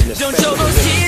用酒封心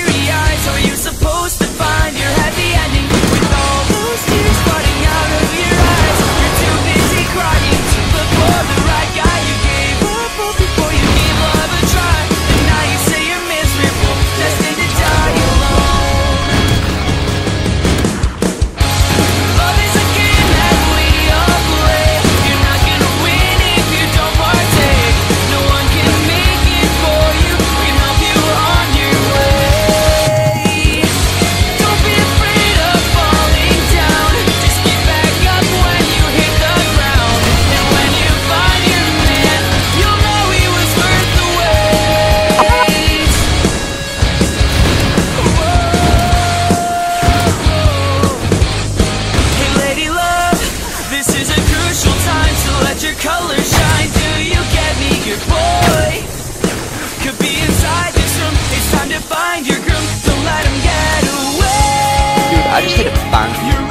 Find your let get away. Dude, I just hit a bang.